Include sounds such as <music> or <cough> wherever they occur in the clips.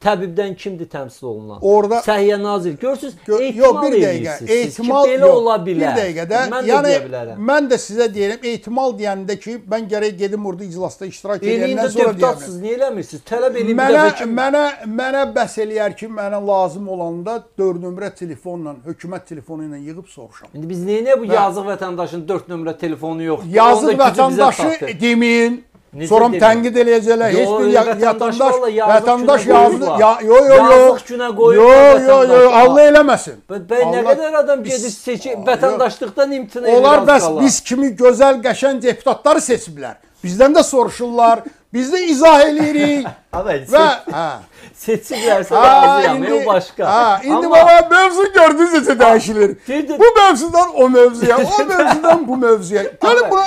Təbibdən kimdir təmsil olunan? Orada- Səhiyyə naziri. Görürsüz, Gö- ehtimal Yox, bir dəqiqə. siz Ehtimal ki, belə yox, ola bilər. Bir dəqiqədə. Mən də yəni deyə bilərəm. mən də sizə deyirəm, ehtimal deyəndə ki, mən gərək gedim orada iclasda iştirak edəndən də sonra deyərəm. deputatsınız, niyə eləmirsiniz? Tələb edin bir Mənə dəfə ki, mənə mənə bəs eləyər ki, mənə lazım olanda 4 nömrə telefonla, hökumət telefonu ilə yığıb soruşam. İndi biz neyə bu yazıq vətəndaşın 4 nömrə telefonu yoxdur? Yazıq vətəndaşı demin Necə demin? tənqid eləyəcəklər. Heç Yo, bir yo, vətəndaş vətəndaş yazdı. Ya yo yo yo. Yazıq günə Yo qoyublar yo yo vətəndaş. Allah eləməsin. Bə- Bəy nə qədər adam gedir Biz- seçi Aa, vətəndaşlıqdan imtina edir. Onlar bəs biz kimi gözəl, qəşəng deputatları seçiblər. Bizdən də soruşurlar. Biz de izah edirik. <laughs> Ama Ve, ses, ha. sesi verse ağzı başka. Ha, indi Ama, bana mevzu gördün sesi değişilir. Bu mevzudan o mevzuya, o <laughs> mevzudan bu mevzuya. Yani buna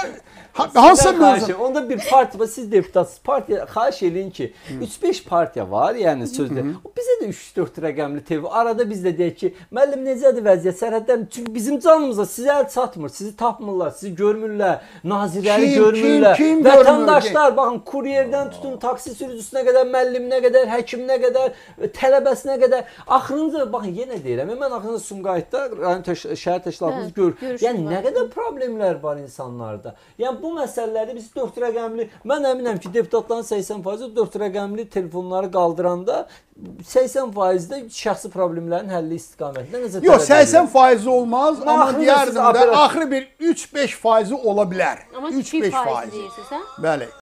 Hansen karşı, onda bir parti var. Siz deputatsınız. Partiye karşı elin ki. 3-5 partiye var yani sözde. Hı hı. Də 3-4 rəqəmli TV. Arada biz də deyək ki, müəllim necədir vəziyyət? Sərhəddən çünki bizim canımıza sizə əl çatmır. Sizi tapmırlar, sizi görmürlər. Nazirləri Kim, görmürlər. kim, kim görmür Vətəndaşlar baxın, kuryerdən tutun, taksi sürücüsünə qədər, müəlliminə qədər, həkiminə qədər, tələbəsinə qədər. Axırıncı baxın yenə deyirəm, mən axırıncı Sumqayıtda rayon təş şəhər təşkilatımız Hə, gör. Yəni nə var. qədər problemlər var insanlarda. Yəni bu məsələləri biz 4 rəqəmli, mən əminəm ki, deputatların 80% 4 rəqəmli telefonları qaldıranda 80% də şəxsi problemlərin həlli istiqamətində necə Yox, tələb 80 faizi olmaz, Amma deyərdim də axırı bir 3-5 faizi ola bilər. Amma 3-5 2 faiz faizi. deyirsiniz hə? Bəli.